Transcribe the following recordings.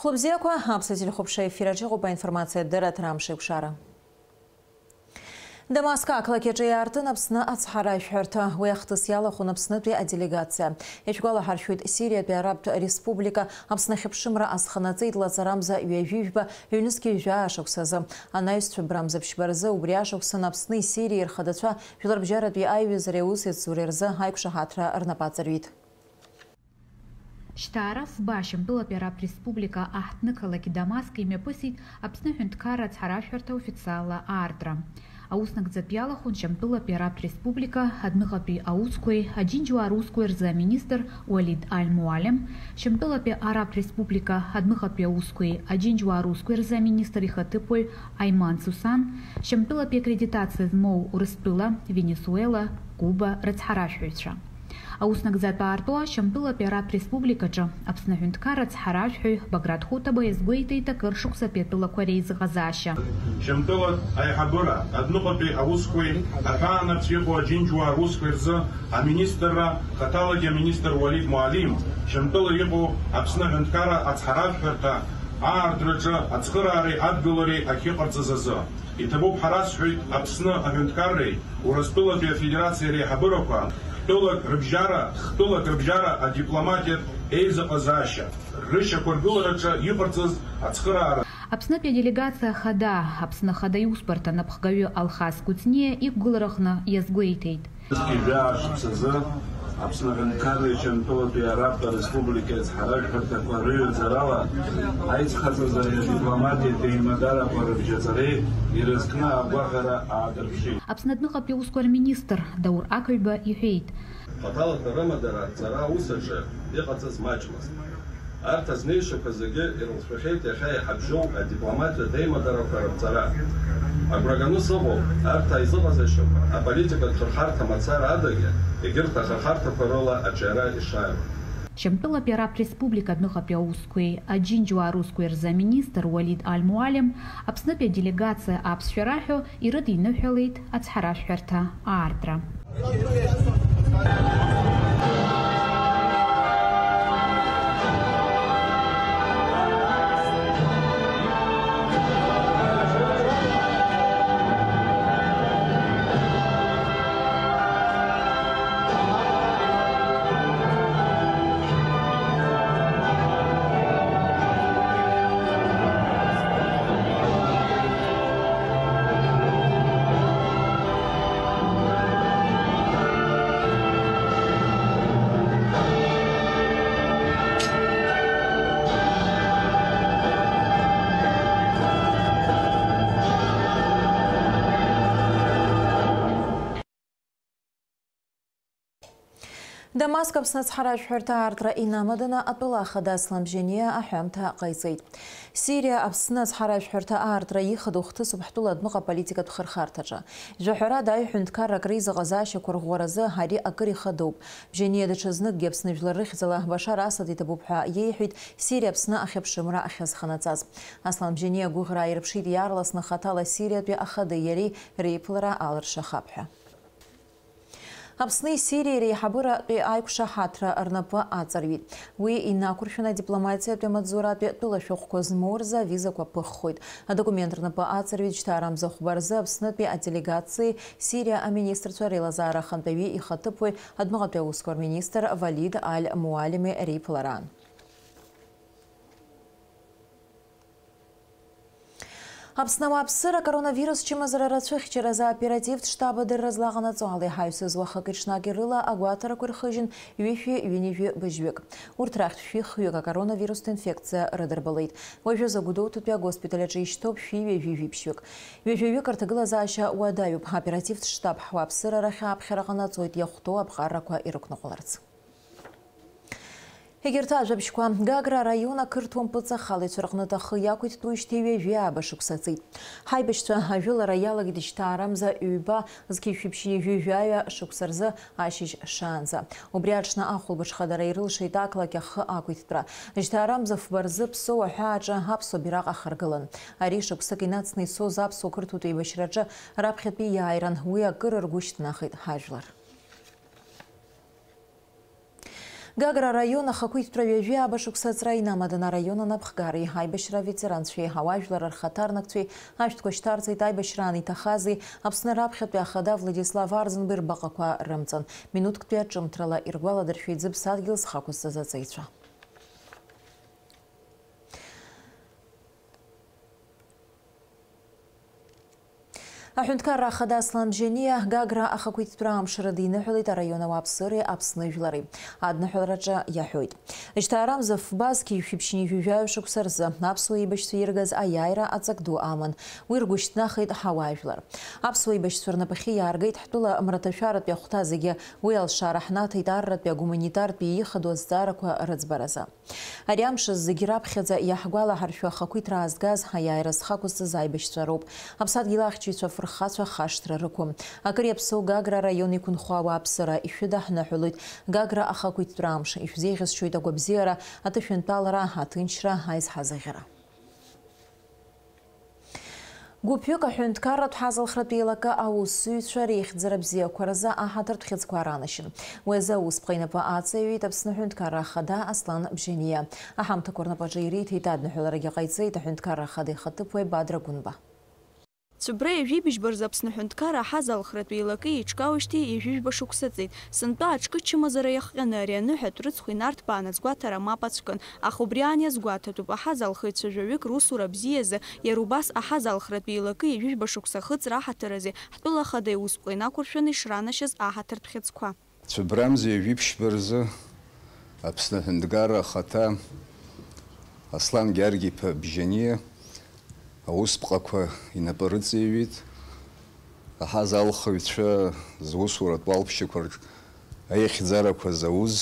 Хлопзиақәа аԥсател хәаԥшра ефираҿы иҟоуп аинформациа дыраҭара амшеиқәшара. Дамаск ақалақь аҿы иаартын Аԥсны ацҳара ашәҳәарҭа уи ахҭыс иалахәын Аԥснытәи аделегациа. Иашәгәалаҳаршәоит Сириатәи Арабтә Республика Аԥсны ахьыԥшымра азханаҵеит лаҵарамза ҩажәижәба ҩнызқьи жәа ашықәсазы. Анаҩсцәа брамза ԥшьба рзы убри ашықәсан Аԥсни Сириеи рхадацәа жәларбжьаратәи Шьҭаара фба Шьамтәылатәи Араб Республика аҳҭнықалақь Дамаск имҩаԥысит Аԥсны Ҳәынҭқарра ацҳаражәҳәарҭа официалла аартра. Ауснагӡатәи алахәын Шьамтәылатәи Араб Республика адныҟатәи аусқәеи аџьынџьуаа русқәеи рзы аминистр Уалид Аль-Муалем, Шьамтәылатәи Араб Республика адныҟатәи аусқәеи аџьынџьуаа русқәеи рзы аминистр ихаҭыԥуаҩ Айман Сусан, Шьамтәылатәи акредитациа змоу Урыстәыла, Венесуела, Куба рыцҳаражәҳәаҩцәа. Ауснагӡатәы аартуа Шьамтәылатәи Аратә Республикаҿы Аԥсны Аҳәынҭқарра ацҳаражәҳәаҩ Баграт Хутаба иазгәеиҭеит акыр шықәсатәи атәылақәа реизыҟазаашьа. Шьамтәылатә аиҳабыра адныҟатәи аусқәеи аҳәаанырцә иҟоу аџьынџьуаа русқәеи рзы аминистрра хаҭалагьы аминистр Уалид Муалим Шьамтәыла иҟоу Аԥсны Аҳәынҭқарра ацҳаражәҳәарҭа аартраҿы ацхыраареи адгылареи ахьыҟарҵаз азы. Иҭабуп ҳарасҳәоит Аԥсны Аҳәынҭқарреи Урыстәылатәи афедерациа реиҳабырақәа хтыла рыбжара, хтыла рыбжара, а дипломатия эйза пазаща. Рыща корбюларача юпарцыз ацхырара. Апсынатня делегация хада, апсына хада юспорта напхгавю алхас кутне и гулрахна язгуйтейт. Скижаш, цезы, аԥснаҳәынҭқарреи ичамтәылатәи араԥҭа республикеи зҳарак ҳәарҭақәа рыҩаӡарала по а адипломатиатә и рыбжьаҵареи ирызкны агәаҟра аадырԥшит. Аԥсныдныҟатәи усқәа министр Даур Ақыҩба иҳәеит. Хаҭалақәа рымадара ҵара аус аҿы иҟаҵаз маҷмызт. Арҭ азнеишьақәа зегьы ирылшәахьеит иахьа иҳабжьоу адипломатиатә еимадарақәа рыԥҵара. Агәра ганы сыҟоуп арҭ аизыҟазашьақәа аполитикатә хырхарҭа мацара адагьы егьырҭ ахырхарҭақәа рыла аҿиара ишааиуа. Шьамтәылатәи Араптә Республика адныҟатәи аусқәеи аџьынџьуаа русқәеи рзы аминистр Уалид Аль-Муалем Аԥснытәи аделегациа аԥсшәа раҳәо ирыдиныҳәалеит ацҳаражәҳәарҭа аартра. Дамаск Аԥсны ацҳаражәҳәарҭа аартра инамаданы атәыла ахада Асламбжьаниа аҳәамҭа ҟаиҵеит. Сирия Аԥсны ацҳаражәҳәарҭа аартра ихадоу хҭысуп ҳтәыла адныҟа политикатә хырхарҭаҿы. Жәаҳәарада аиҳәынҭқаррак реизыҟазаашьақәа рӷәӷәаразы ҳари акыр ихадоуп. Бжьаниа даҽазныкгьы Аԥсны жәлар рыхьӡала Башар Асад ҳәа иеиҳәеит Сирия Аԥсны ахьыԥшымра ахьазханаҵаз. Асламбжьаниа гәыӷраа ирԥшит иаарласны хаҭала Сириатәи ахадеи иареи реиԥылара алыршахап ҳәа. Аԥсни Сириеи реиҳабыратәи аиқәшаҳаҭра рнапы аҵарҩит. Уи инақәыршәаны адипломатиатәи амаҵзуратәи тәыла шәҟәқәа змоу рзы авизақәа ԥыххоит. Адокумент рнапы аҵарҩит шьҭаарамза хәба рзы Аԥснытәи аделегациеи Сириа аминистрцәа реилазаара ахантәаҩи ихаҭыԥуаҩ адныҟатәи аусқәа рминистр Валид Аль-Муалими реиԥылара. Аԥснауаа ԥсыра коронавирус чымазара рацәыхьчаразы оперативтә штаб адырра злаҟанаҵо алеиҳаҩсыз уахак иҽнаки рыла агәаҭарақәа рхыжьын ҩышәи ҩынижәи быжьҩык. Урҭ рахьтә шәи-хҩык акоронавирустә инфекциа рыдырбалеит. Уажәазы Гәдоутәтәи агоспиталь аҿы ишьҭоуп шәи ҩажәи ԥшьҩык. Ҩажәаҩык рҭагылазаашьа уадаҩуп. Оперативтә штаб ҳуааԥсыра рахь аԥхьара ҟанаҵоит иахәҭоу аԥҟаррақәа ирықәныҟәаларц. Егерҭ ажәабжьқәа Гагра араион ақырҭуа мпыҵахалаҩцәа рҟнытә ахы иақәиҭтәуижьҭеи ҩажәи аабашықә саҵеит. Ҳаибашьцәа ажәылара иалагеит ишьҭаарамза ҩба зқьышәиԥшьи ҩажәаҩа шықәса рзы ашьыжь шаанӡа. Убри аҽны ахәылбыҽхадара ирылшеит ақлақь ахы ақәиҭтәра. Шьҭаарамза фба рзы ԥсоу аҳәааҿы аԥсуа бираҟ ахаргылан. Ари шықәсык инацны ицоз аԥсуа қырҭуатәи еибашьраҿы раԥхьатәи иааиран уи акыр ргәы шьҭнахит Гагра район ахақәиҭтәра ҩажәи абашықәсаҵра инамадан араион анапхгари аибашьра ветеранцәеи ауаажәлар рхаҭарнакцәеи ашәҭқәа шьҭарҵеит аибашьраан иҭахази Аԥсны раԥхьатәи ахада Владислав Арзынба рбаҟақәа рымҵан. Минуҭктәи аҿымҭрала иргәаладыршәеит зыԥсадгьыл зхақәызҵаз аҵеицәа. Аҳәынҭқарра ахада Аслан Бжьаниа Гагра ахақәиҭтәра амшра диныҳәалеит араион ауааԥсыреи Аԥсны жәлари. Адныҳәалраҿы иаҳәоит. Ишьҭаарамза фбазки шәиԥшьни жәажәаҩ шықәса рзы аԥсуа еибашьцәа иргаз аиааира аҵак ду аман. Уи ргәышьҭнахит ҳауаажәлар. Аԥсуа еибашьцәа рнапахьы иааргеит ҳтәыла мраҭашәаратәи ахәҭа зегьы уи алшара ҳнаҭеит арратәи агуманитартәи ихадоу азҵаарақәа рыӡбаразы. Ари амшаз зегьы раԥхьаӡа иаҳгәалаҳаршәо ахақәиҭра аазгаз аиааира зхақәызҵаз аибашьцәа роуп. Аԥсадгьыл ахьчаҩцәа рхацәа хашҭра рықәым. Акыр иаԥсоу Гагра араион иқәынхо ауааԥсыра ишәыдаҳныҳәалоит. Гагра ахақәиҭтәра амш ишәзеиӷьасшьоит агәабзиара, аҭышәынтәалара, аҭынчра, аизҳазаӷьара. Гәыԥҩык аҳәынҭқарратә ҳазалхратә еилакы аусзуҩцәа реихьӡара бзиақәа рзы аҳаҭыртә хьыӡқәа ранашьын. Уи азы аусԥҟа инапы ааҵаҩит Аԥсны аҳәынҭқарра ахада Аслан Бжьаниа. Аҳамҭақәа рнапаҿы ириҭеит адныҳәаларагьы ҟаиҵеит аҳәынҭқарра Цәыбра ижәибжьбарз Аԥсны ҳәынҭқарра аҳаз алхратәи еилакы еиҿкаауижьҭеи ижәижәба шықәсыҵит. Сынтәа аҿкы чымазара иахҟьаны ари аныҳәатә рыцхә инарҭбаан аӡгәаҭара мап ацәкын. Аха убри аан иазгәаҭатәуп аҳаз алхыҩцәа жәаҩык русура бзиазы иара убас аҳаз алхратәи еилакы ижәижәба шықәса хыҵра аҳаҭырази ҳтәыла хада иусҟәа инақәыршәаны ишранашьаз аҳаҭыртә хьыӡқәа. Цәыбрамзи ижәиԥшьба рзы Аԥсны ҳәынҭқарра ахаҭа Аслан Гьаргиԥа Бжьаниа аусԥҟақәа инапы рыҵеиҩит аҳаз алхыҩцәа зусуратә уалԥшьақәа рҿ аихьӡарақәа зауз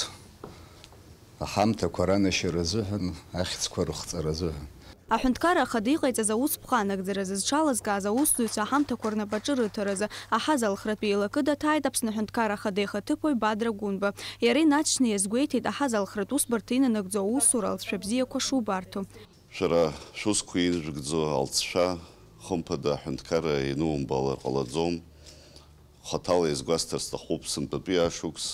аҳамҭақәа ранашьара азыҳәан ахьӡқәа рыхҵара азыҳәан аҳәынҭқарра ахада иҟаиҵаз аусԥҟа анагӡаразы зҽалазкааз аусзуҩцәа аҳамҭақәа рнапаҿы рыҭаразы аҳаз алхратәи еилакы даҭааит Аԥсны аҳәынҭқарра ахада ихаҭыԥуаҩ Бадра Гәынба. Иара инаҵшьны иазгәеиҭеит аҳаз алхратә усбарҭа инанагӡо аусура алҵшәа бзиақәа шубарҭо. Шәара шәусқәа иржәгӡо алҵшәа хымԥада аҳәынҭқарра инумбалар ҟалаӡом хаҭала иазгәасҭар сҭахуп сынтәатәи ашықәс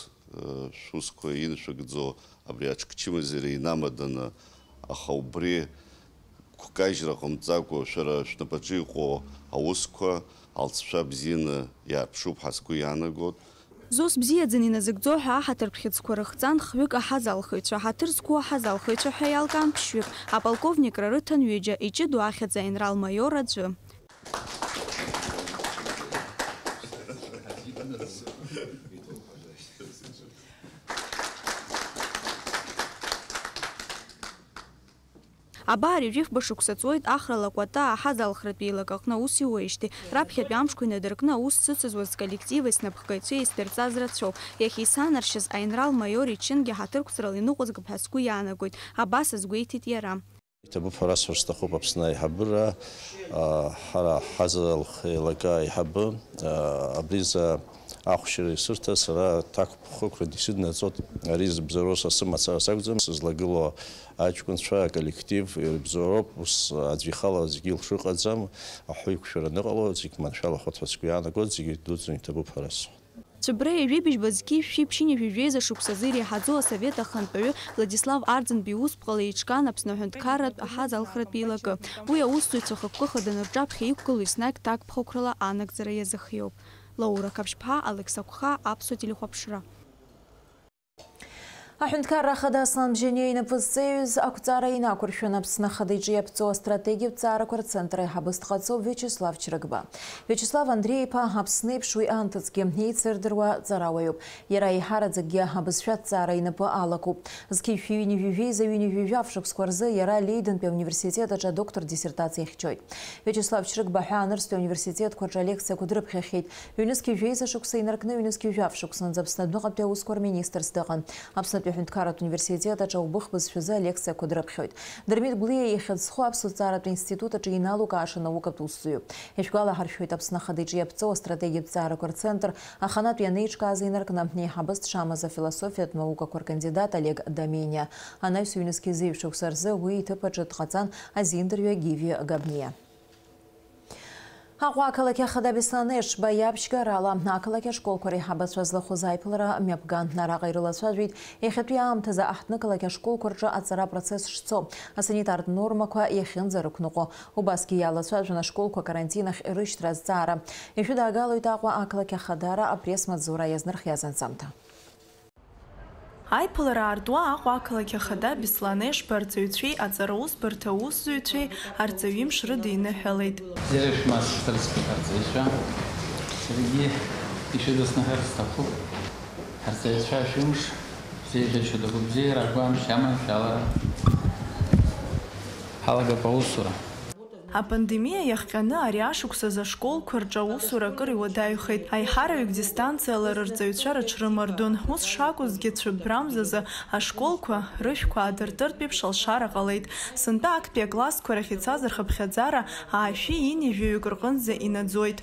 шәусқәа иншәыгӡо абри аҽкчымазара инамаданы аха убри қәкажьра ҟамҵакәа шәара шәнапаҿы иҟоу аусқәа алҵшәа бзианы иаарԥшуп ҳа сгәы иаанагоит Зус бзиаӡаны иназыгӡо ҳәа аҳаҭыртә хьыӡқәа рыхҵан хҩык аҳазалхыҩцәа, ҳаҭыр зқәу аҳазалхыҩцәа ҳәа иалкаан ԥшьҩык, аполковникра рыҭан ҩыџьа, иҷыду ахьаӡа аинрал-маиор аӡәы. Абар ижәифба шықәса ҵуеит ахра лакәата аҳаз алхратәи еилак аҟны аус иуеижьҭеи, раԥхьатәи амшқәа инадыркны аус зыцызуаз коллективи снапхгаҩцәеи исдырҵаз рацәоуп. Иахьа исанаршьаз аинрал-маиор ичынгьы ҳаҭырқәҵарала иныҟәызгап ҳәа сгәы иаанагоит, абас азгәеиҭеит иара. иҭабуп ҳәа расҳәар сҭахуп Аԥсны аиҳабыра ҳара ҳаз алхеилакы аиҳабы абриза ахәшьара исырҭа сара ҭакԥхықәран исыднаҵот ари збзароу са сымацара сакәӡам сызлагыло аҷкәынцәа аколлектив ирбзароуп ус аӡә ихала зегьы илшыҟаӡам аҳәы иқәшәара аныҟало зегь маншәалахот ҳәа сгәы иаанагот зегьы дуӡӡаны иҭабуп ҳәа расҳәа Цәыбреи ижәибжьба зқьи шәиԥшьини жәижәеиза шықәсазы иреиҳаӡоу асовет ахантәаҩы Владислав Арӡынба иусԥҟала еиҿкаан Аԥсны аҳәынҭқарратә аҳаз алхратә еилакы. Уи аусзуҩцәа хықәкы рҿаԥхьа иқәгыло еснагь ҭакԥхықәрала анагӡара иазыхиоуп. Лаура Каԥшьԥҳа, Алекса Кәха, Аԥсуа телехәаԥшра. Аҳәынҭқарра ахада Аслан Бжьаниа инапы зҵеиҩыз ақәҵара инақәыршәан Аԥсны ахада иҿы иаԥҵоу астратегиатә ҭҵаарақәа рцентр аиҳабыс дҟаҵоу Вячеслав Чрыгба. Вячеслав Андреи-иԥа Аԥсны еиԥш уи аамҭацгьы еицырдыруа ҵарауаҩуп. Иара еиҳараӡакгьы абызшәа ҭҵаара инапы алакуп. Зқьишәи ҩынҩажәижа ҩынҩажәижәа фшықәсқәа рзы иара Лейдентәи ауниверситет аҿы адоктор диссертациа ихьчоит. Вячеслав Чрыгба ҳәа анырстәи ауниверситетқәа рҿы алекциақәа дрыԥхьахьеит. Ҩнызқьижәеиза шықәса инаркны ҩнызқьижәа фшықәсанӡа Аԥсны адәныҟатәи аусқәа рминистрс дыҟан. Аԥснытәи аҳәынҭқарратә университет аҿы аубых бызшәазы алекциақәа дрыԥхьоит. Дырмит Гәлиа ихьыӡхо аԥсуа ҭҵааратә институт аҿы иналукааша наукатә усзуҩуп. Ишәгәалаҳаршәоит Аԥсны Ахада иҿы иаԥҵоу астратегиатә ҭҵаарақәа рцентр аханатә ианеиҿкааз инаркны еиҳабыс дшамаз афилософиатә наукақәа ркандидат Олег Дамениа. Анаҩс ҩнызқьи зеиԥшықәса рзы уи иҭыԥ аҿы дҟаҵан азиндырҩы Гиви Габниа. Аҟәа ақалақь ахада Бесланеишба иабжьгарала ақалақь ашколқәа реиҳабацәа злахәыз аиԥылара мҩаԥган араҟа ирылацәажәеит иахьатәи аамҭазы аҳҭнықалақь ашколқәа рҿы аҵара процесс шцо асанитартә нормақәа иахьынӡарықәныҟәо убасгьы иалацәажәон ашколқәа карантин ахь рышьҭра азҵаара ишәыдаагалоит Аҟәа ақалақь ахадара апресс-маҵзура иазнырхиаз анҵамҭа Аиԥылара аартуа Аҟәа ақалақь ахада Бесланеишба арҵаҩцәеи аҵараусбарҭа аусзуҩцәеи арҵаҩимш рыда иныҳәалеит. Среди ишедосных арстаху арҵаҩцәа шәымш бзеиӷьашьо дагәыбзиара агәамшь аманшәала ҳалагап аусура Апандемиа иахҟьаны ари ашықәсаз ашколқәа рҿы аусура акыр иуадаҩхеит аиҳараҩык дистанциала рырҵаҩцәа рыҽрымардон ус шакәызгьы цәыббрамзазы ашколқәа рышәқәа аадыртыртә еиԥш алшара ҟалеит сынтәа актәи аклассқәа рахь ицаз рхыԥхьаӡара аашәи ини-жәаҩык рҟынӡа инаӡоит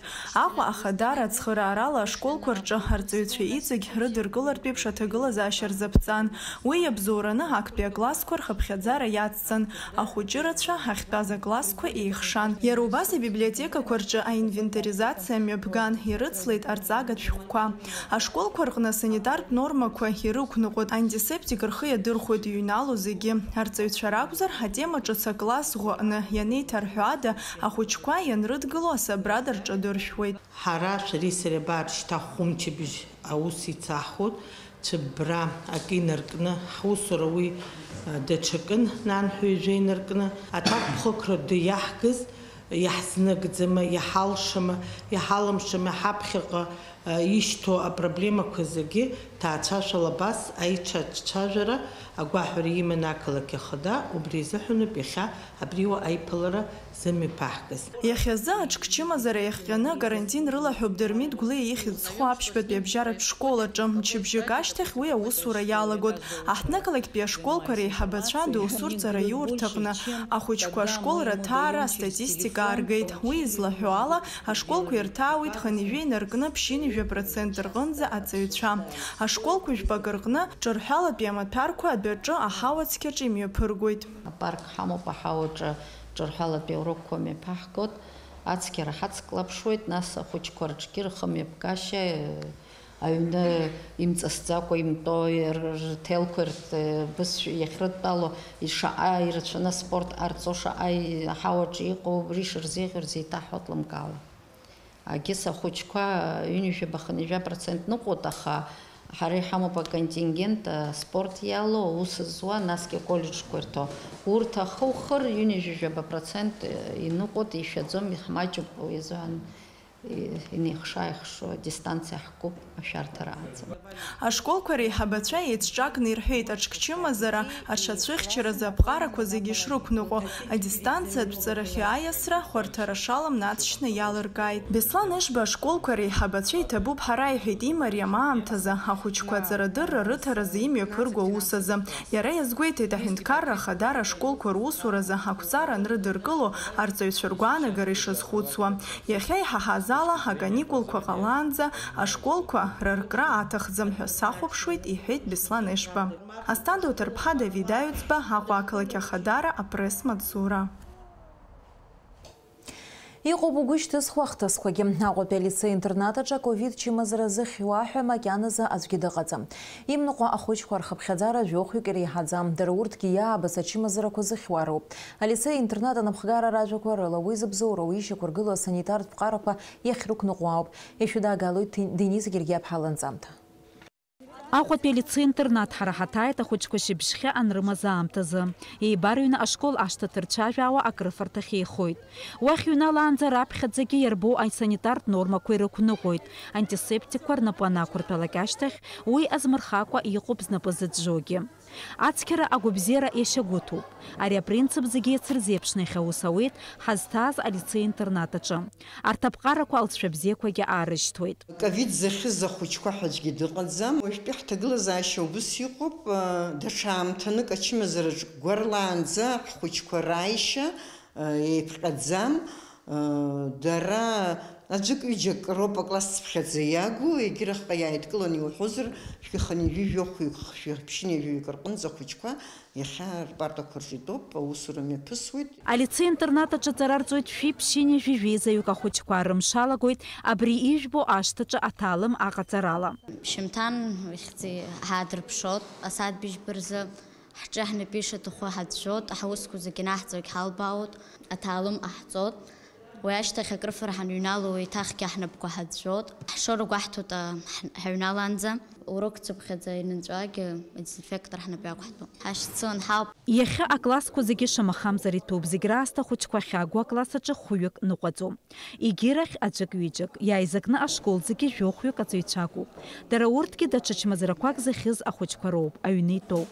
аҟәа ахадара ацхыраарала ашколқәа рҿы арҵаҩцәа иҵегь рыдыркылартә еиԥш аҭагылазаашьа рзаԥҵан уи иабзоураны актәи аклассқәа рхыԥхьаӡара иацҵан ахәыҷырацәа ахьтәаз аклассқәа еих ихшан. Иара убас абиблиотекақәа рҿы аинвентаризациа мҩаԥган ирыцлеит арҵагатә шәҟәқәа. Ашколқәа рҟны санитартә нормақәа ирықәныҟәоит, антисептик рхы иадырхәоит иҩналоу зегьы. Арҵаҩцәа ракәзар, атема ҿыц акласс ӷәаҟны ианеиҭарҳәо ада ахәыҷқәа ианрыдгыло асабрада рҿадыршәуеит. Ҳара шәареи сареи абар шьҭа хәымчабжь аус ицаҳхәоит, цәыббра акы инаркны ҳусура уи даҽакын нанҳәаҩажәа инаркны аҭакԥхықәра ду иаҳкыз иаҳзнагӡама иҳалшама иҳалымшама ҳаԥхьаҟа ишьҭоу апроблемақәа зегьы ҭаацәашәала абас аиҿацәажәара агәаҳәара иман ақалақь ахада убри изыҳәаноуп иахьа абриуа аиԥылара Зымҩаԥаҳкыз иахьазы аҽкчымазара иахҟьаны карантин рылаҳәоуп дырмит гәлиа ихьӡ зху аԥшьбатәи абжьаратә школ аҿы мчыбжьык ашьҭахь уи аусура иалагоит. Аҳҭнықалақьтәи ашколқәа реиҳабацәа доусурҵара иурҭаҟны ахәыҷқәа ашкол раҭаара астатистика ааргеит уи излаҳәо ала ашколқәа ирҭаауеит хынҩажәа инаркны ԥшьынҩажәа процент рҟынӡа аҵаҩцәа. Ашколқәа жәпак рҟны ҿырҳәалатәи амаҭәарқәа адәаҿы аҳауа цқьаҿы имҩаԥыргоит. Апарк ҳамоуп аҳауаҿы. Ҿырҳәалатәи урокқәа мҩаԥаҳгоит ацқьара ҳацклаԥшуеит нас ахәыҷқәа рҿгьы рхымҩаԥгашьа аҩны имҵасӡакәа имто рҭелқәа бызшәа иахьрыдтәало ишаҟа ирацәаны аспорт ҟарҵо шаҟа аҳауаҿы иҟоу убри шырзеиӷьу рзеиҭаҳҳәо длымкаауа агьыс ахәыҷқәа ҩынҩажәаба хынҩажәа процент ныҟәоит аха ҳара иҳамоуп аконтингент спорт иалоу аус зуа насгьы аколлеџьқәа ирҭо урҭ ахы-ухыр ҩынҩажәаба процент иныҟәоит ишәаӡом иҳмаҷуп уи азыҳәан инеихша-еихшо дистанциа ҳкуп ашәарҭара аҵа ашколқәа реиҳабацәа еицҿакны ирҳәеит аҽкчымазара аҽацәыхьчаразы аԥҟарақәа зегьы ишрықәныҟәо адистанциатә ҵарахьы аиасра хәарҭара шала мнацшьны иалыркааит беслан ешба ашколқәа реиҳабацәа иҭабуп ҳара иҳәеит имариам аамҭазы ахәыҷқәа аҵарадырра рыҭаразы имҩаԥырго аусазы иара иазгәеиҭеит аҳәынҭқарра ахадара ашколқәа русуразы ақәҵара анрыдыркыло арҵаҩцәа ргәаанагара ишазхәыцуа иахьа иҳаҳаз ала аканикулқәа ҟалаанӡа ашколқәа рыркра аҭахӡам ҳәа сахәаԥшуеит иҳәеит беслан ешба астандо ҭырԥҳа давид аҩӡба аҟәа ақалақь ахадара апресс-маҵзура Иҟоуп угәы ишьҭызхуа ахҭысқәагьы Аҟәатәи алицеи интернат аҿы ковид чымазара зыхьуа ҳәа макьаназы аӡәгьы дыҟаӡам. Имныҟәа ахәыҷқәа рхыԥхьаӡара жәохәҩык иреиҳаӡам, дара урҭгьы иаабаз ачымазарақәа зыхьуа Алицеи интернат анапхгара ражәақәа рыла уи зыбзоуроу уи ишьақәыргыло асанитартә ԥҟарақәа иахьрықәныҟәо ауп. Ишәыдаагалоит Денис Гергиаԥҳа ланҵамҭа. Аҟәатәи алицеи-интернат ҳара ҳаҭааит ахәыҷқәа шьыбжьхьа анрымаз аамҭазы. Еибарыҩны ашкол ашҭа ҭырцәажәаауа акрыфарҭахь еихоит. Уахь ҩналаанӡа раԥхьаӡагьы иарбоу асанитартә нормақәа ирықәныҟәоит. Антисептикқәа рнапы анақәыртәалак ашьҭахь уи азмырхакәа иҟоуп знапы зыӡәӡәогьы. Ацқьара агәабзиара иашьагәыҭуп. Ари апринцип зегьы иацырзеиԥшны иахьаус ауеит ҳазҭааз алицеи-интернат аҿы. Арҭ аԥҟарақәа алҵшәа бзиақәагьы аарышьҭуеит. Ковид захьыз ахәыҷқәа ҳәаӡәгьы дыҟаӡам. Уажәтәи ҳҭагылазаашьа убыс иҟоуп даҽа аамҭанык ачымазараҿ гәарлаанӡа ҳхәыҷқәа рааишьа еиԥҟьаӡам. дара аӡәк ҩыџьак роуп акласс цыԥхьаӡа иаагу, егьырахҟа иааидкыланы иуҳәозар, шәгьыханы ижәҩахәҩык, шәыԥшьыни ижәҩык рҟынӡа ахәыҷқәа иахьа рпартақәа рҿитоуп, аусура мҩаԥысуеит. Алицеи-интернат аҿы аҵара рҵоит шәи-ԥшьыни жәижәизаҩык ахәыҷқәа рымшалагоит абри ижәбо ашҭаҿы аҭалым аҟаҵарала. Шьымҭан ихьӡи ҳаадырԥшот, асааҭбыжь бырзы ҳҿы ҳнапы ишаҭаху ҳаӡәӡәот, ҳаусқәа зегьы наҳҵоит ҳалбааут, аҭалым ҟаҳҵот. Уи ашьҭахь акрыфара ҳаныҩнало еиҭахгьы ҳнапқәа ҳаӡәӡәот. Ҳшоура гәаҳҭоит ҳаҩналаанӡа. урок цыԥхьаӡа инынҵәаагьы адезинфектор ҳнапы иақәҳтәоуп. Ҳашьцон ҳауп. Иахьа аклассқәа зегьы шамахамзар иҭоуп, зегь раасҭа ахәыҷқәа ахьааго акласс аҿы хәҩык ныҟәаӡом. Егьирахь аӡәык ҩыџьак, иааизакны ашкол зегьы жәохәҩык аҵаҩцәакуп. Дара урҭгьы даҽа чмазарақәак зыхьыз ахәыҷқәа роуп, аҩны итоуп.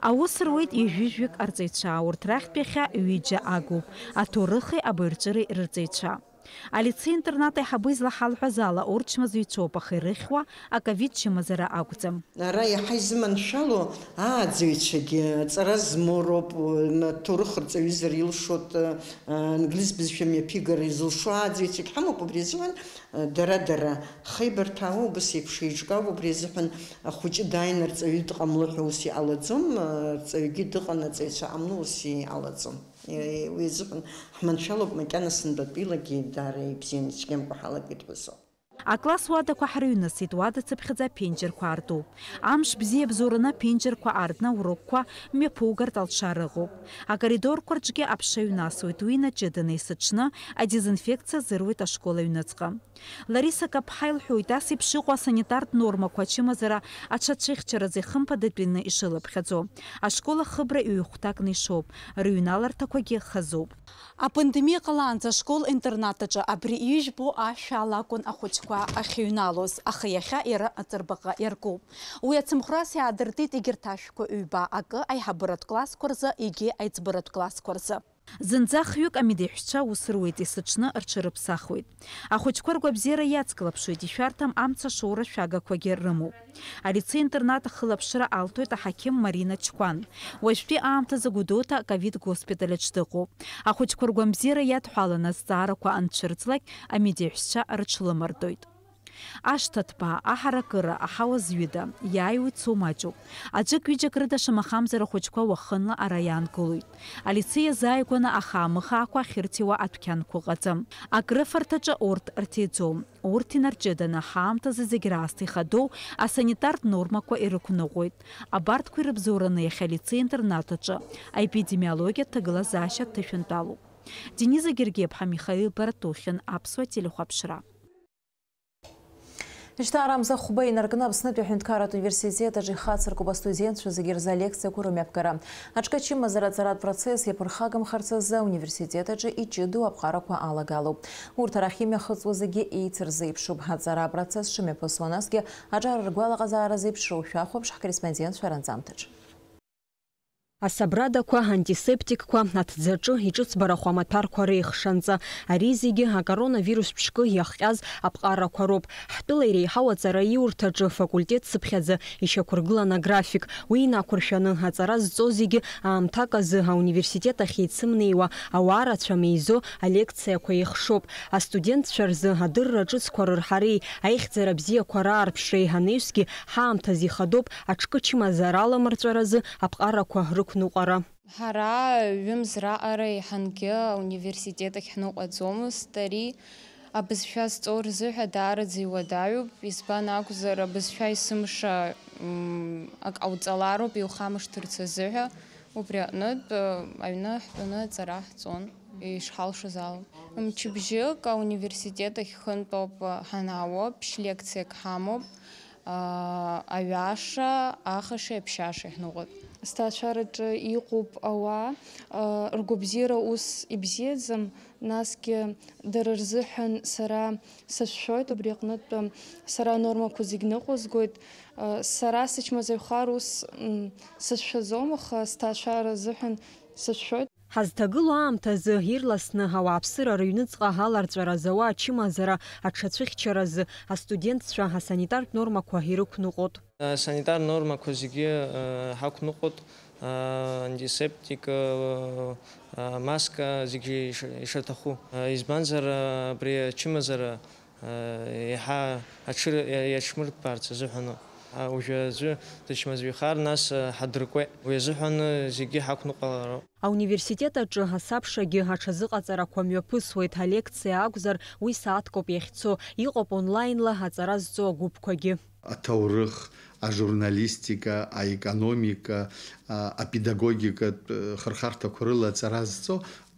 Аус руеит ижәижәҩык арҵаҩцәа, урҭ рахьтә иахьа ҩыџьа агуп, аҭоурыхи абаҩрҿыреи рырҵаҩцәа. алицеи-интернат аиҳабы излаҳалҳәаз ала урҭ чмазаҩцәоуп, аха ирыхьуа аковид чмазара акәӡам. Ара иаҳа изыманшәало ааӡаҩцәагьы ҵара змоу роуп, ҭоурых рҵаҩызар илшот, англиз бызшәа мҩаԥигара изылшо ааӡаҩцәагь ҳамоуп убри азыҳәан дара-дара хеибарҭаауа убас еиԥш еиҿкаауа убри азыҳәан ахәыҷы дааины рҵаҩы дҟамло ҳәа ус иҟалаӡом, рҵаҩгьы дыҟан аҵаҩцәа ҟамло ус иҟалаӡом. Уи азыҳәан ҳманшәалоуп макьана сынтәатәилагьы даара ибзианы ицәгьамкәа ҳалагеит ҳәасоуп акласс уадақәа ҳрыҩнасит уадацыԥхьаӡа ԥенџьырқәа аартуп амш бзиа бзураны ԥенџьырқәа аартны аурокқәа мҩаԥугарц алшара ыҟоуп акоридорқәа рҿгьы аԥша ҩнасуеит уи наҷыданы исыҽны адезинфекциа зыруеит ашкол аҩныҵҟа лариса каԥҳа илҳәоит ас еиԥш иҟоу асанитартә нормақәа ачымазара аҽацәихьчаразы ихымԥадатәины ишылыԥхьаӡо ашкол ахыбра ҩ-хәҭакны ишоуп рыҩналарҭақәагьы хазуп апандемиа ҟалаанӡа ашкол интернатаҿы абри ижәбо ашәа алакәын ахәыҷқәа ахьыҩналоз аха иахьа иара аҵырбаҟа иаркуп уи ацымхәрас иаадыртит егьырҭ ашәқәа ҩба акы аиҳабыратә классқәа рзы егьи аиҵбыратә классқәа рзы зынӡа хҩык амедеҳәшьцәа ус руеит есыҽны рҽырыԥсахуеит ахәыҷқәа ргәабзиара иацклаԥшуеит ишәарҭам амца шоура шәагақәагьы рымоуп алицеи интернат ахылаԥшра алҭоит аҳақьым марина чкәан уажәтәи аамҭазы гәдоуҭа ковид госпиталь аҿы дыҟоуп ахәыҷқәа ргәамбзиара иадҳәаланы азҵаарақәа анцәырҵлак амедеҳәшьцәа рыҽлымардоит ашҭа ҭбаа аҳаракыра аҳауа зҩыда иааиуеит сумаҷуп аӡәык ҩыџьак рыда шамахамзар ахәыҷқәа уахынла ара иаангылоит алицеи азааигәаны ахаамыхаақәа ахьырҭиуа адәқьанқәа ыҟаӡам акрыфарҭаҿы урҭ рҭиӡом. Урҭ инарҷыданы ҳаамҭазы зегь раасҭа ихадоу асанитартә нормақәа ирықәныҟәоит. Абарҭқәа ирыбзоураны иахьа алицеи интернатаҿы аепидемиологиатә ҭагылазаашьа ҭышәынтәалоуп дениза гергеԥҳа михаил баратухин аԥсуа телехәаԥшра. Ишьҭаарамза хәба инаркны Аԥснытәи аҳәынҭқарратә университет аҿы ихацыркуп астудентцәа зегьы рзы алекциақәа рымҩаԥгара. Аҿка ачымазара аҵаратә процесс иаԥырхагамхарц азы ауниверситет аҿы иҷыду аԥҟарақәа алагалоуп. Урҭ арахь имҩахыҵуа зегьы еицырзеиԥшуп. Аҵара апроцесс шымҩаԥысуа насгьы аҿар ргәалаҟазаара зеиԥшроу шәахәаԥш ҳкорреспондент шәаранҵамҭаҿы. Асабрадақәа антисептикқәа аҭӡаҿы иҿыцбарахә амаҭәарқәа реихшанҵа ари зегьы акоронавирус ԥшкы иахҟьаз аԥҟарақәа роуп ҳтәыла иреиҳау аҵара иурҭаҿы факультет сыԥхьаӡа ишьақәыргылан аграфик уи инақәыршәаны аҵара зҵо зегьы аамҭак азы ауниверситет ахь еицымнеиуа ауаа рацәа меизо алекциақәа еихшоуп астудентцәа рзы адырра ҿыцқәа рырҳареи аихьӡара бзиақәа раарԥшреи ҳанеҩсгьы ҳаамҭаз ихадоуп аҿкы чмазара аламырҵәаразы аԥҟарақәа рықәныҟәара ҳара ҩымз раҟара иҳангьы ауниверситет ахь ҳныҟәаӡомызт ари абызшәа зҵоу рзыҳәа даараӡа иуадаҩуп избан акәзар абызшәа исымша ак ҟауҵалароуп иухамышҭырц азыҳәа убри аҟнытә аҩны ҳтәаны аҵара ҳҵон ишҳалшоз ала мчыбжьык ауниверситет ахь хынтәоуп ҳанаауа ԥшь лекциак ҳамоуп Аҩаша ахаши аԥшьашеи ҳныҟәоит сҭаацәараҿы иҟоуп ауаа ргәабзиара ус ибзиаӡам насгьы дара рзыҳәан сара сашәшәоит убри аҟнытә сара анормақәа зегь ныҟәызгоит сара сычмазаҩхар ус сашәшәаӡом аха сҭаацәара ҳазҭагыло аамҭазы ирласны ауааԥсыра рыҩныҵҟа аларҵәара зауа ачымазара аҽацәыхьчаразы астудентцәа асанитартә нормақәа ирықәныҟәот санитар нормақәа зегьы ҳақәныҟәот антисептик маска зегьы ишаҭаху избанзар абри ачымазара иаҳа иаҽмыртбаарц азыҳәаны уажәы аӡәы дычмазаҩхар нас ҳадыркуеит уи азыҳәан зегьы ҳақәныҟәалароуп ауниверситет аҿы асабшагьы аҽазыҟаҵарақәа мҩаԥысуеит алекциа акәзар уи сааҭкоуп иахьцо иҟоуп онлайнла аҵара зҵо агәыԥқәагьы аҭоурых ажурналистика аекономика апедагогикатә хырхарҭақәа рыла аҵара зҵо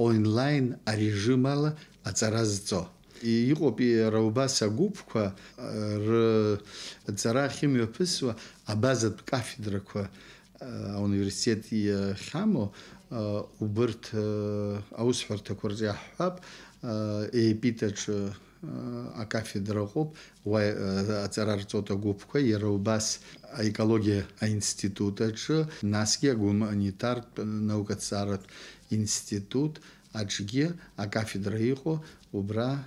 онлайн арежим ала аҵара зҵо иҟоуп иара убас агәыԥқәа рҵара ахьымҩаԥысуа абазатә кафедрақәа ауниверситет иахьамоу убырҭ аусҳәарҭақәа рҿы иаҳҳәап еипит аҿы акафедра ыҟоуп уа аҵара рҵоит агәыԥқәа иара убас аекологиа аинститут аҿы насгьы агуманитартә наукаҭҵааратә институт аҿгьы акафедра иҟоу убра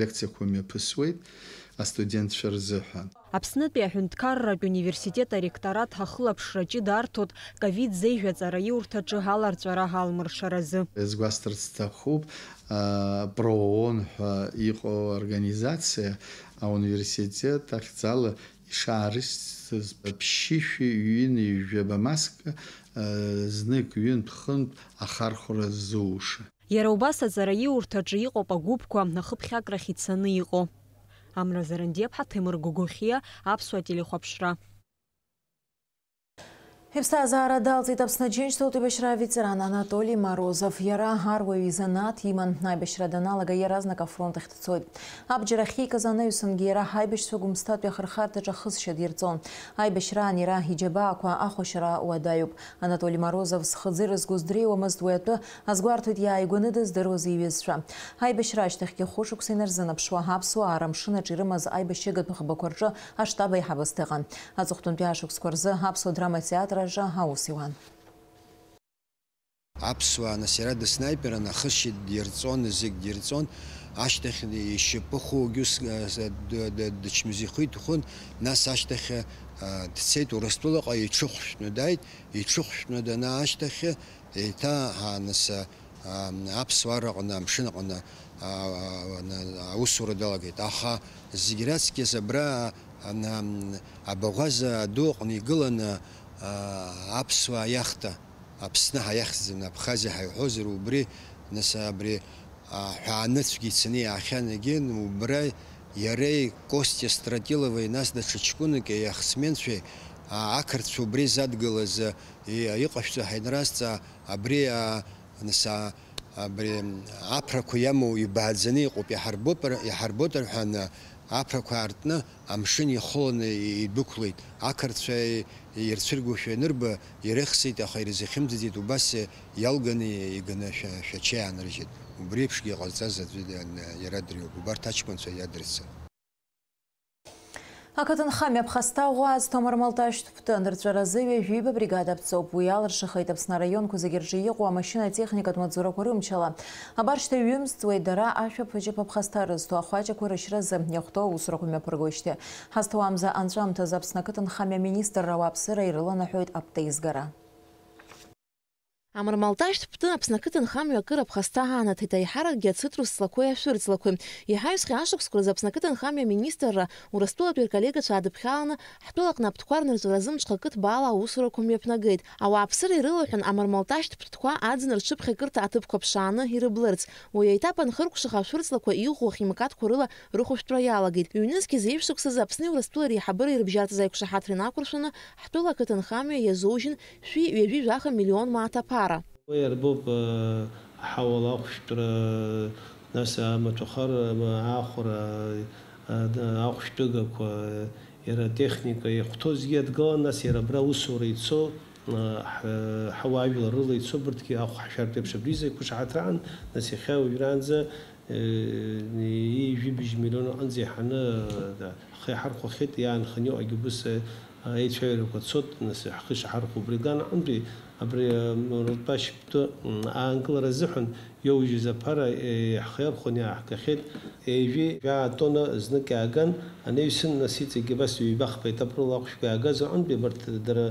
лекциақәа мҩаԥысуеит астудентцәа рзыҳәан аԥснытәи аҳәынҭқарратә университет аректорат ҳахылаԥшра ҷыда арҭоит ковид зеижәаҵара иурҭаҿы ҳаларҵәара ҳалмыршаразы изгәасҭарц сҭахуп проон ҳәа иҟоу организациа ауниверситет ахьӡала ишаарышьҭыз ԥшьышәи ҩыни жәаба маска знык ҩынтә хынтә ахархәара ззууша Иара убас аҵара иурҭаҿы иҟоуп агәыԥқәа ахыԥхьакрахь ицаны иҟоу Амра Зарандиаԥҳа, Ҭемыр Гәыгәыхиа, аԥсуа телехәаԥшра. Иԥсҭазаара далҵит Аԥсны Аџьынџьтәылатә еибашьра ветеран Анатолий Морозов. Иара ҳаруаҩ изанааҭ иман аибашьра даналага иаразнак афронт ахь дцоит. Абџьар ахьикыз анаҩсангьы иара ҳаибашьцәа Гәымсҭатәи ахырхарҭаҿы ахысшьа дирҵон. Аибашьраан иара иџьабаақәа ахәашьара уадаҩуп. Анатолий Морозов зхыӡы ирызгоз дреиуамызт уи атәы азгәарҭоит иааигәаны дыздыруаз иҩызцәа. Аибашьра ашьҭахьгьы хәышықәса инарзынԥшуа аԥсуаа рамшынаҿ ирымаз аибашьыгатә ӷбақәа рҿы аштаб аиҳабыс дыҟан. Аҵыхәтәантәи ашықәсқәа рзы аԥсуа драма театр аҿы аус иуан. аԥсуаа нас иара дыснаиперан ахысшьа дирҵон зегь дирҵон ашьҭахь ишьапы хуугьы ус дычмазихәит нас ашьҭахь дцеит урыстәылаҟа иҽыхәшәтәны дааит иҽыхәшәтәны данаа ашьҭахь еиҭа нас аԥсуаа рҟны амшын аҟны аусура далагеит аха зегь раҵкьыс абра абаӷәаза аду аҟны игыланы аԥсуаа иахта аԥсны ҳаиахьӡын абхазиа ҳаиҳәозар убри нас абри ҳәааныцәгьы ицаны иаахьан егьын убра иареи костиа стратиловеи нас даҽа ҷкәынаки иахсменцәеи ақырҭцәа убри задгылаз иҟашәҵо ҳаинразҵаа абри нас абри аԥрақәа иамоу ибааӡаны иҟоуп иҳарбот рҳәан аԥрақәа аартны амшын ихыланы идәықәлеит. Ақырҭцәа ирцәыргошәа анырба ирыхсит аха ирзахьымӡаӡеит убас иалганы иганы шәача иаанрыжьит убри еиԥшгьы иҟазҵаз аӡәы иара дырҩуп. Убарҭ аҷкәынцәа иадырцы Ақыҭынхамҩа ԥхасҭаӷәа азҭомыр Малташьҭ нырҵәаразы ҩажәиба бригада ԥҵоуп. Уи алыршахеит Аԥсны араионқәа зегьы рҿы иҟоу амашьына техникатә маҵзурақәа рымчала. Абаршьҭа ҩымзҵуеит дара ашәаԥыџьаԥ аԥхасҭа рызҭо ахәаҷақәа рышьразы иахәҭоу аусурақәа мҩаԥыргоижьҭеи. Ҳазҭауамза анҵәамҭаз Аԥсны ақыҭынхамҩа министрра ауааԥсыра ирыланаҳәоит аптеизгара. Амырмалташьҭ ԥты Аԥсны ақыҭанхамҩа акыр аԥхасҭа аанаҭеит аиҳаракгьы ацитрус ҵлақәеи ашәырҵлақәеи. Иаҳаҩсхьа ашықәсқәа рзы Аԥсны ақыҭанхамҩа министрра Урыстәылатәи рколлегацәа аадыԥхьаланы ҳтәылаҟны аԥҭқәа рнырҵәара зымҽха ақыҭбаала аусурақәа мҩаԥнагеит. Ауааԥсыра ирылаҳәан Амырмалташьҭ ԥҭқәа аӡын рҽыԥхьа акырҭа аҭыԥқәа ԥшааны ирыблырц. Уи аетап анхыркәшаха ашәырҵлақәа иӷәӷәо ахимикатқәа рыла рыхәышәтәра иалагеит. Ҩнызқьи зеиԥшықәсаз Аԥсни Урыстәылареи еиҳабыра ирыбжьарҵаз аиқәшаҳаҭра инақәыршәаны ҳтәыла ақыҭанхамҩа иазоужьын шәи ҩажәи жәаха миллион. ويربوب حول أخشتر ناس متخر آخر أخشتر كو يرى تكنيكا يختوز يد قان ناس يرى برا وسوري تسو حواوي الرضا يتسو بردكي أخو حشار تبش بريزة كوش عتران ناس يخاو يرانزا يجي بيج مليون أنزي حنا خي حرق خيط يعني خنيو أجبس аицәаҩрақәа цот нас ҳхы шаҳархәо бриган аҟынтәи абри ртәашьтәы аанкылара азыҳәан иоужьыз аԥара ҳхы иархәаны иааҳгахьеит ежәи жәаа тонна знык иааган анаҩсын нас иҵегьы абас ҩба-хԥа етапрыла ахәшәқәа иаагаз аҟынтәи абарҭ дара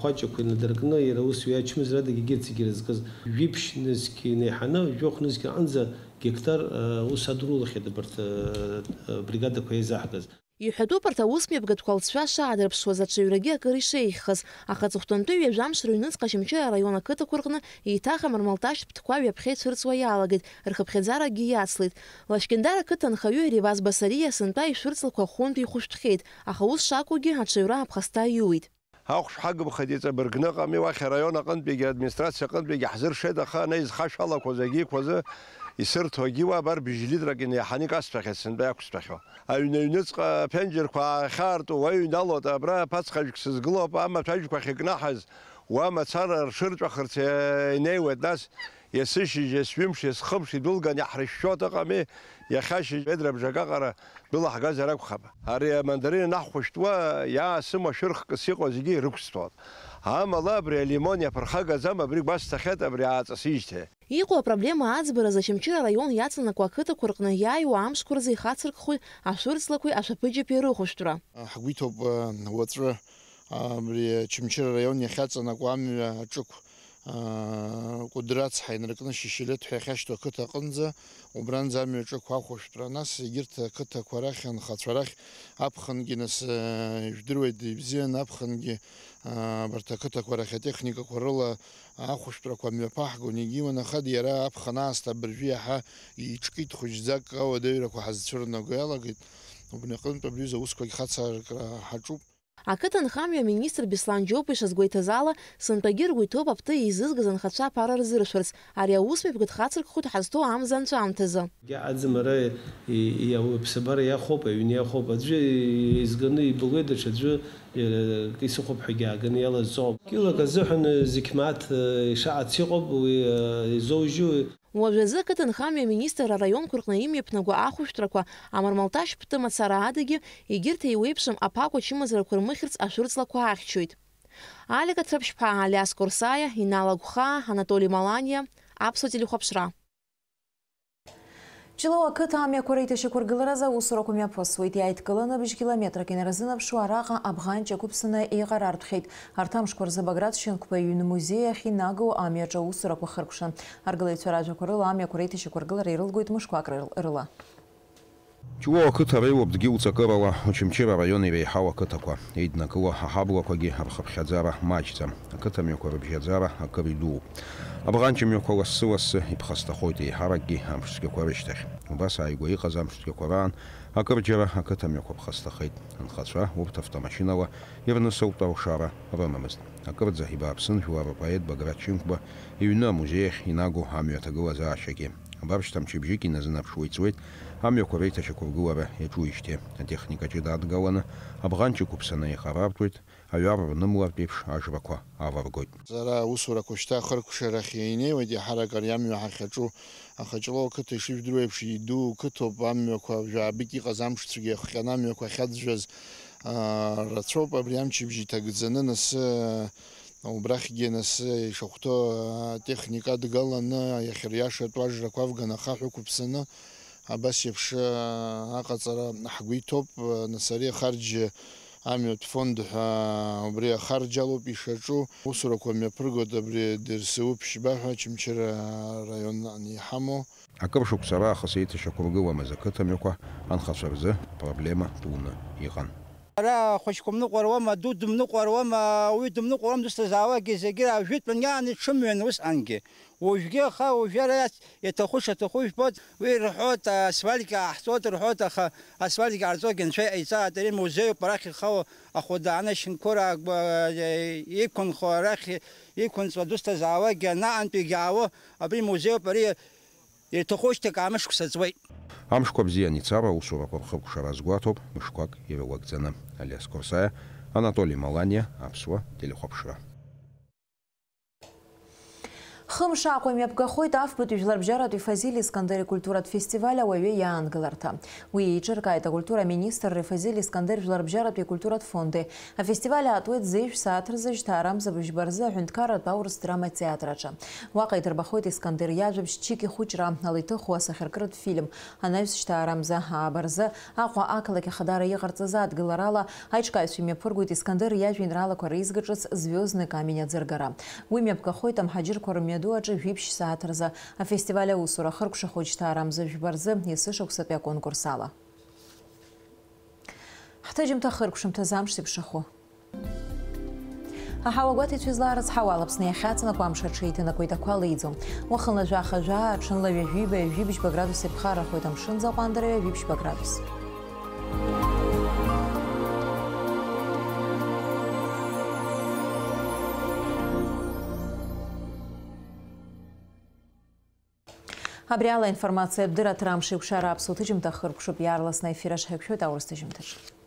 хәаҷақәа инадыркны иара ус ҩачмызрадагь егьырҭ зегьы ирызкыз жәиԥшь-нызқь инеиҳаны жәохә-нызқь аҟынӡа гектар ус адурулахьеит абарҭ бригадақәа еизаҳгаз Иҳәатәуп арҭ аусмҩаԥгатәқәа алҵшәа шаадырԥшуаз аҽаҩрагьы акыр ишеиӷьхаз, аха аҵыхәтәантәи ҩажәамш рыҩныҵҟа Шьымчы араион ақыҭақәа рҟны еиҭах амармалташьтә ԥҭқәа ҩаԥхьа ицәырҵуа иалагеит, рхыԥхьаӡаракгьы иацлеит. Лашькьындар ақыҭа анхаҩы Реваз Басариа сынтәа ишәырҵлақәа хәынтә ихәышәтәхьеит, аха ус шакәугьы аҽаҩра аԥхасҭа иуит. ҳахәш ҳагымхеит иҵабыргныҟами уахь араион аҟынтәигьы администрациа аҟынтәигьы ҳзыршеит аха ана изхашәалақәаз агьиқәазы исырҭогьы уа абар быжьлитрак инеиҳаны икасҭәахьеит сынтәа иақәсҭәахьоу аҩны аҩныҵҟа аԥенџьырқәа аахьаарту уа иҩналоит абра ԥацхажәк сызгылоуп амаҭәажәқәа ахькнаҳаз уа мацара ршырҵәахырц инеиуеит нас есышьыжь есҩымш есхымш идәылган иаҳрышәшәо дыҟами иахьашьыжь ведрабжак аҟара дәылаҳгазар акәхап ари амандарин наҳхәышәтуа иаасыма шәырхкыс иҟоу зегьы ирықәсҭуан амала абри алимон иаԥырхагазам абри гәасҭахьеит абри ааҵысижьҭеи Иҟоу апроблема аӡбаразы Шьымчыр араион иацланакуа ақыҭақәа рҟны иааиуа амшқәа рзы ихацыркхои ашәырҵлақәеи ашәаԥыџьаԥи рыхәышәтәра. Ҳгәиҭоуп уаҵәы абри Чымчыр араион иахьаҵанакуа амҩа аҿықә Кәыдры инаркны Шьышьелеҭ ҳәа иахьашьҭоу ақыҭа аҟынӡа убранӡа амҩа ҿықә ахәышәтәра нас егьырҭ ақыҭақәа рахь анхацәа рахь аԥхынгьы нас ижәдыруеит ибзиан аԥхынгьы абарҭ ақыҭақәа рахь атехникақәа рыла ахәышәтәрақәа мҩаԥаҳгон егьиман ахад иара аԥхын аасҭа абыржәы иаҳа иҿкит хәыҷӡак ауадаҩрақәа ҳазцәырнаго иалагеит убни аҟынтә абри аусқәагь хацааркра ҳаҿуп ақыҭанхамҩа министр Беслан Џьоуп ишазгәеиҭаз ала сынтәагьы ргәы иҭоуп аԥты еизызгаз анхацәа аԥара рзыршәарц, ари аусмҩаԥгатә хацыркхоит ҳазҭоу амза анҵәамҭазы. аӡымара аԥсабара иахоуп, аҩны иахоуп, аӡәы изганы ибылуеит даҽа аӡәы исыхәоуп ҳәагьы ааганы иалазҵоуп. Килак азыҳәан зегь мааҭ ишаац иҟоуп уи изоужьу Уажәазы ақыҭанхамҩа министр араионқәа рҟны имҩаԥнаго ахәышәтәрақәа амармалташь ԥты мацара адагьы егьырҭ еиуеиԥшым аԥакәа ачымазарақәа рмыхьырц ашәырҵлақәа ахьчоит. Алика Ҭрыԥшьԥҳа, Алиас Корсаиа, Инала Гәхаа, Анатолий Маланиа, Аԥсуа телехәаԥшра. Ҷылау ақыҭа амҩақәа реиҭашьақәыргыларазы аусурақәа мҩаԥысуеит. Иааидкыланы бжь километрак инарзынаԥшуа араҟа абӷанҷ ақәыԥсаны еиҟарартәхьеит. Арҭ амшқәа рзы Баграт Шьынқәба иҩны музеи ахь инагоу амҩаҿы аусурақәа хыркәшан. Аргылаҩцәа ражәақәа рыла амҩақәа реиҭашьақәыргылара ирылгоит мышқәак рыла. Ҷлоу ақыҭа реиуоуп дгьылҵакырала Очамчыра араион иреиҳау ақыҭақәа. Еиднакыло аҳаблақәагьы рхыԥхьаӡара маҷӡам. Ақыҭамҩақәа рыбжьаӡара акыр идууп. Абӷанҷамҩақәа лассы-лассы иԥхасҭахоит еиҳаракгьы амшцәгьақәа рышьҭахь. Убас ааигәа иҟаз амшцәгьақәа раан акырџьара ақыҭамҩақәа ԥхасҭахеит. Анхацәа урҭ автомашьынала ирнысылтә алшара рымамызт. Акырӡа ибааԥсын жәлар апоет Баграт Шьынқәба иҩны амузеи ахь инаго амҩа аҭагылазаашьагьы. Абаршьҭа мчыбжьык иназынаԥшуа ицуеит амҩақәа реиҭашьақәыргылара иаҿуижьҭеи атехникаҿы дадгаланы абӷанҷ ықәыԥсаны иҟарартәуеит аҩар рнымлартә еиԥш ажрақәа аваргоит сара аусурақәа шьҭа ахыркәшарахь инеиуеит иаҳарак ари амҩа ҳахьаҿу аха ҷлоу ақыҭа ишыжәдыруа еиԥш иду қыҭоуп амҩақәа жәаабик иҟаз амшцәгьы ахҟьаны амҩақәа ахьаӡәаз рацәоуп абри амчыбжь иҭагӡаны насы убрахьгьы насы ишахәҭоу атехника адгаланы иахьыриашатәу ажрақәа авганы ахаҳә ықәыԥсаны абас еиԥш аҟаҵара ҳгәы иҭоуп нас ари ахарџь амҩатә фонд ҳәа убри ахарџь алоуп ишаҿу усурақәа мҩаԥыргоит абри дырсу ԥшьба ҳәа Очамчыра раион иҳамоу акыр шықәса раахыс еиҭашьақәыргыламыз ақыҭамҩақәа анхацәа рзы проблема дуны иҟан ара хәыҷқәа мныҟәаруам аду дымныҟәаруам уи дымныҟәарам дысҭазаауагьы зегьы ажәытәан иааны ҽымҩан усҟангьы уажәгьы аха уажәы ара иаҭаху шаҭаху жәбоит уи рҳәоит асфальтгьы ааҳҵоит рҳәоит аха асфальтгьы ааҳҵогьы анцәа иҟаиҵааит ари музеиуп арахь ихау ахәыдааны шьынқәыра иқәынхо арахь иқәынҵуа дысҭазаауагьы анаҟантәигьы аауа абри музеиуп ари иҭаху шьҭак аамышқәса ҵуеит амшқәа бзиан ицара аусурақәа рхыркәшара азгәаҭоуп мышқәак ирылагӡаны алиас корсаиа анатолий маланиа аԥсуа Хымш аҟәам иабгахоит афбатәи жәларбжьаратәи Фазили Искандери культуратә фестиваль ауаҩы иаанкыларҭа. Уи еиҿыркааит акультура министр Фазили Искандер жәларбжьаратәи культуратә фонди. Афестиваль аатуеит зеиԥш сааҭ рзы шьҭаарамза быжьбарзы аҳәынҭқарратә аурыс драма театраҿы. Уаҟа иҭырбахоит Искандер иажәабжь чики хәыҷра ала иҭыхуа асахьаркыратә фильм анаҩс шьҭаарамза аабарзы Аҟәа ақалақь ахадара иҟарҵаз адгыларала аиҿкааҩцәа имҩаԥыргоит Искандер иажәеинраалақәа реизгаҿыц звездный камень аӡыргара. Уи мҩаԥгахоит амҳаџьырқәа рымҩаду დუაჯი ვიფშ საათრზა ფესტივაля უსურა ხერქშა ხოჯთა არამზე ვიბარზე ესე შოქსატია კონკურსალა. ხთაჯიმთა ხერქშმთა ზამში ბშხო აჰავაგვათი ცვიზლარაც ჰავალაფსნე ხაცნა გვამშაჩეიტენა გვიდაქვალიძო მოხლნა ჟახაჟა ჩნლავე ვიბე ვიბიშ ბაგრადუსი ფხარა ხოიდამ შინზაყვანდრე ვიბიშ ბაგრადუსი ирԥхарахоит амшын заҟәандара ҩажәибжьба градус. Абри ала информациа бдыраҭра амш еиқәшара аԥсуа